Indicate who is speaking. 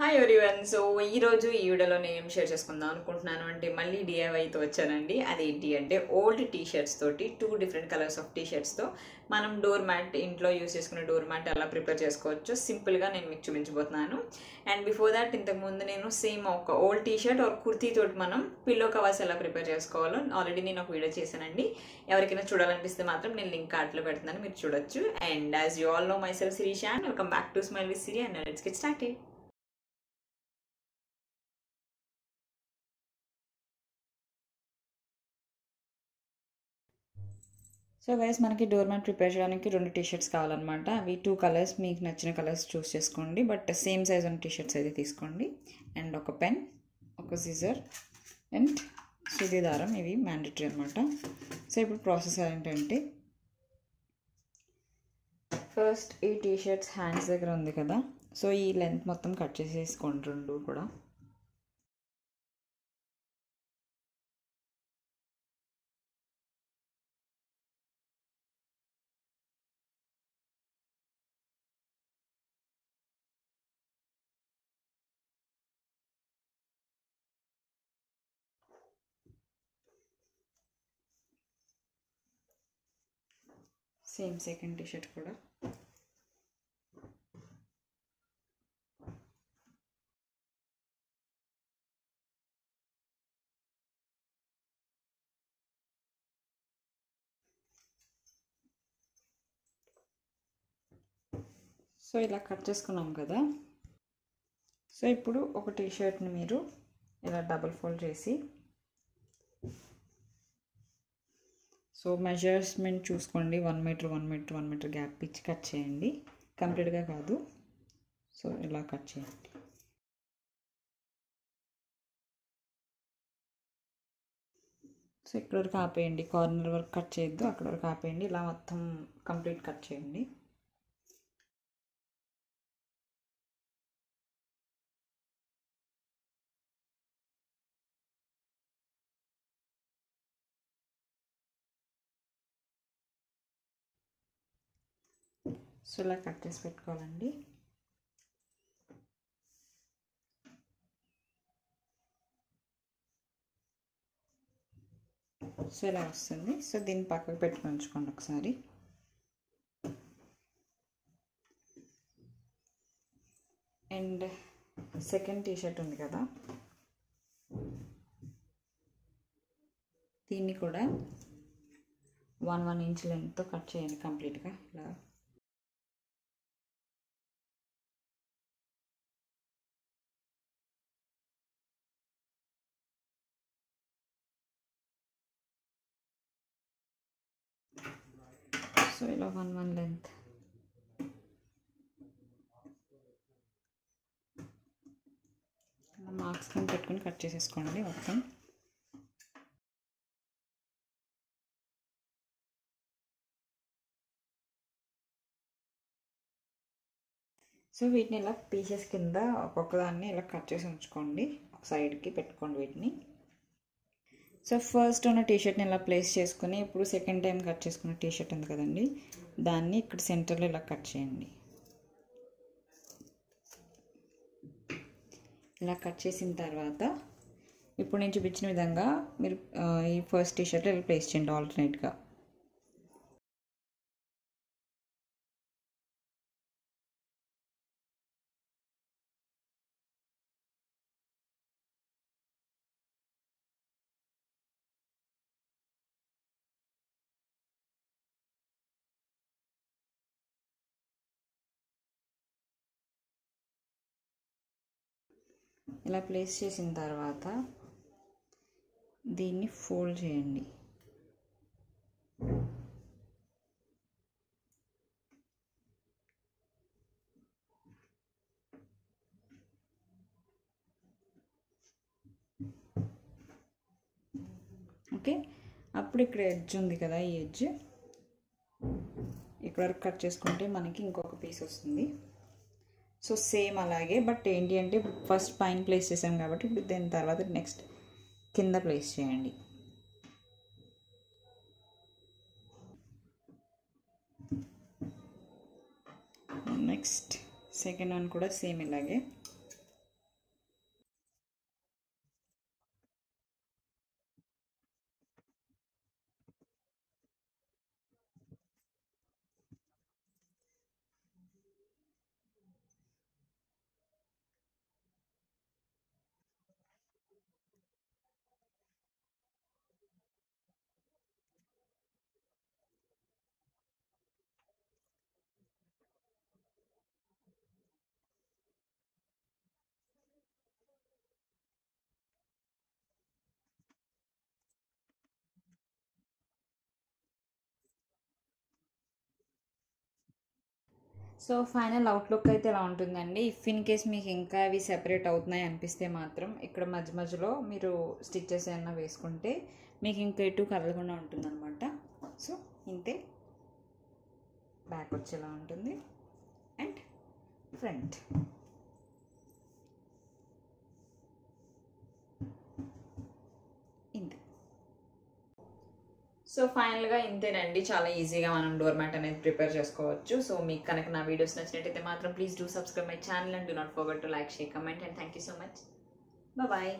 Speaker 1: Hi everyone so ఈరోజు ఈ వీడియోలో నేను ఏం షేర్ చేసుకుందాం అనుకుంటున్నాను. అంటే మళ్ళీ డిఐవైతో వచ్చానండి. అదేంటి అంటే ఓల్డ్ టీ షర్ట్స్ తోటి two different colours of T షర్ట్స్తో మనం డోర్ మ్యాట్ ఇంట్లో యూస్ చేసుకునే డోర్ మ్యాట్ ఎలా ప్రిపేర్ చేసుకోవచ్చు సింపుల్గా నేను మీకు చూపించబోతున్నాను. అండ్ బిఫోర్ దాట్ ఇంతకుముందు నేను సేమ్ ఒక old T shirt or kurti తోటి మనం పిల్లో కవర్స్ ఎలా ప్రిపేర్ చేసుకోవాలో ఆల్రెడీ నేను ఒక వీడియో చేశానండి. ఎవరికైనా చూడాలనిపిస్తే మాత్రం నేను లింక్ కార్ట్లో పెడుతున్నాను. మీరు చూడొచ్చు. And as you all know myself Sirish and welcome back to Smile with Siri and let's get started so guys మనకి డోర్ మ్యాట్ ప్రిపేర్ చేయడానికి రెండు టీ షర్ట్స్ కావాలన్నమాట. అవి టూ కలర్స్ మీకు నచ్చిన కలర్స్ చూస్ చేసుకోండి. బట్ సేమ్ సైజ్ ఉన్న T shirts అయితే తీసుకోండి. అండ్ ఒక పెన్ ఒక సిజర్ అండ్ సుది దారం ఇవి మ్యాండటరీ అనమాట సో ఇప్పుడు ప్రాసెస్ ఏంటంటే ఫస్ట్ ఈ టీ షర్ట్స్ హ్యాండ్స్ దగ్గర ఉంది కదా. సో ఈ లెంత్ మొత్తం కట్ చేసేసుకోండి రెండు కూడా. సేమ్ సెకండ్ టీషర్ట్ కూడా. సో ఇలా కట్ చేసుకున్నాం కదా. సో ఇప్పుడు ఒక టీ షర్ట్ని మీరు ఇలా డబుల్ ఫోల్డ్ చేసి సో మెజర్స్మెంట్ చూసుకోండి. One metre one metre one metre gap ఇచ్చి కట్ చేయండి. కంప్లీట్గా కాదు. సో ఇలా కట్ చేయండి. సో ఇక్కడ వరకు ఆపేయండి. కార్నర్ వరకు కట్ చేయొద్దు. అక్కడ వరకు ఆపేయండి. ఇలా మొత్తం కంప్లీట్ కట్ చేయండి. సో ఇలా కట్ చేసి పెట్టుకోవాలండి. సో ఇలా వస్తుంది. సో దీన్ని పక్కకు పెట్టుకొని ఉంచుకోండి ఒకసారి. అండ్ సెకండ్ టీషర్ట్ ఉంది కదా. దీన్ని కూడా వన్ వన్ ఇంచ్ లెంత్తో కట్ చేయండి కంప్లీట్గా. ఇలా సో ఇలా వన్ వన్ లెంత్ మార్క్స్ కింద పెట్టుకుని కట్ చేసేసుకోండి మొత్తం. సో వీటిని ఇలా పీసెస్ కింద ఒక్కొక్కదాన్ని ఇలా కట్ చేసి ఉంచుకోండి. ఒక సైడ్కి పెట్టుకోండి వీటిని. సో ఫస్ట్ ఉన్న టీషర్ట్ని ఇలా ప్లేస్ చేసుకుని ఇప్పుడు సెకండ్ టైం కట్ చేసుకున్న టీషర్ట్ ఉంది కదండి దాన్ని ఇక్కడ సెంటర్లో ఇలా కట్ చేయండి. ఇలా కట్ చేసిన తర్వాత ఇప్పుడు నేను చూపించిన విధంగా మీరు ఈ ఫస్ట్ టీషర్ట్లో ఇలా ప్లేస్ చేయండి ఆల్టర్నేట్గా. ఇలా ప్లేస్ చేసిన తర్వాత దీన్ని ఫోల్డ్ చేయండి. ఓకే అప్పుడు ఇక్కడ ఎడ్జ్ ఉంది కదా ఈ ఎడ్జ్ ఇక్కడ వరకు కట్ చేసుకుంటే మనకి ఇంకొక పీస్ వస్తుంది. సో సేమ్ అలాగే బట్ ఏంటి అంటే ఫస్ట్ పైన ప్లేస్ చేసాం కాబట్టి ఇప్పుడు దాని తర్వాత నెక్స్ట్ కింద ప్లేస్ చేయండి. నెక్స్ట్ సెకండ్ వన్ కూడా సేమ్ ఇలాగే. సో ఫైనల్ అవుట్లుక్ అయితే ఇలా ఉంటుందండి? ఇఫ్ ఇన్ కేస్ మీకు ఇంకా అవి సెపరేట్ అవుతున్నాయి అనిపిస్తే మాత్రం ఇక్కడ మధ్య మధ్యలో మీరు స్టిచ్చెస్ ఏమైనా వేసుకుంటే మీకు ఇంకా ఎటు కదలకుండా ఉంటుందన్నమాట. సో ఇంతే. బ్యాక్ వచ్చేలా ఉంటుంది. అండ్ ఫ్రంట్ ఇంతే సో ఫైనల్గా ఇంతేనండి చాలా ఈజీగా మనం డోర్ మ్యాట్ అనేది ప్రిపేర్ చేసుకోవచ్చు. సో మీకు కనుక నా వీడియోస్ నచ్చినట్టయితే మాత్రం please do subscribe my channel and do not forget to like share comment and thank you so much bye